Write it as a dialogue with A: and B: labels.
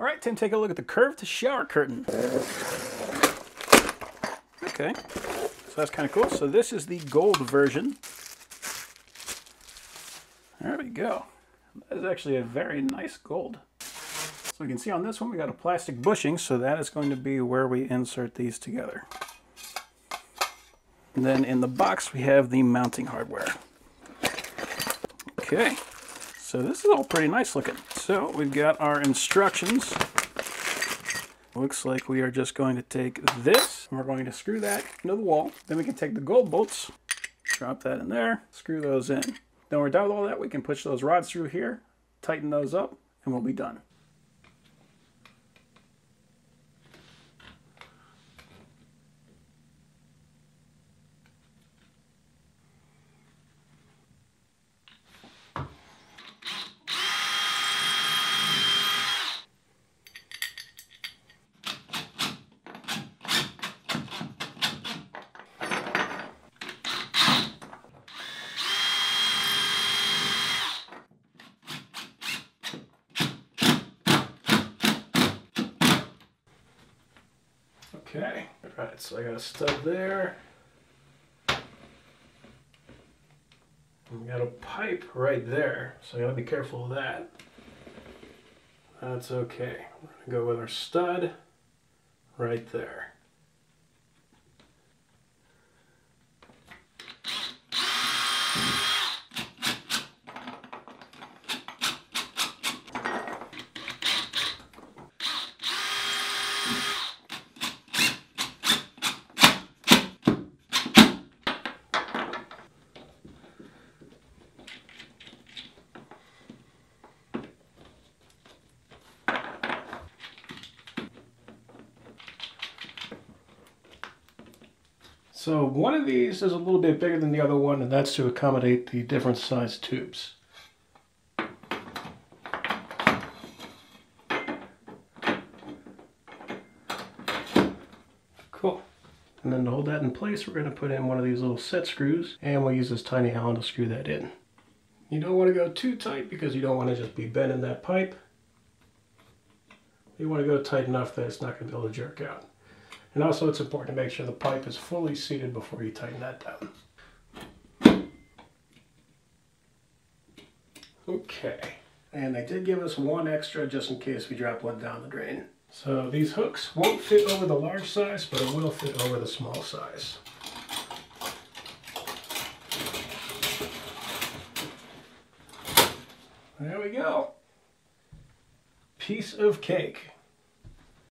A: All right, Tim, take a look at the curved shower curtain. Okay, so that's kind of cool. So this is the gold version. There we go. That is actually a very nice gold. So you can see on this one we got a plastic bushing, so that is going to be where we insert these together. And then in the box we have the mounting hardware. Okay, so this is all pretty nice looking. So we've got our instructions. Looks like we are just going to take this and we're going to screw that into the wall. Then we can take the gold bolts, drop that in there, screw those in. Then we're done with all that, we can push those rods through here, tighten those up, and we'll be done. Okay, right, so I got a stud there. We got a pipe right there, so I gotta be careful of that. That's okay. We're gonna go with our stud right there. So one of these is a little bit bigger than the other one, and that's to accommodate the different size tubes. Cool. And then to hold that in place, we're going to put in one of these little set screws, and we'll use this tiny Allen to screw that in. You don't want to go too tight because you don't want to just be bending that pipe. You want to go tight enough that it's not going to be able to jerk out. And also it's important to make sure the pipe is fully seated before you tighten that down. Okay, and they did give us one extra just in case we drop one down the drain. So these hooks won't fit over the large size, but it will fit over the small size. There we go. Piece of cake.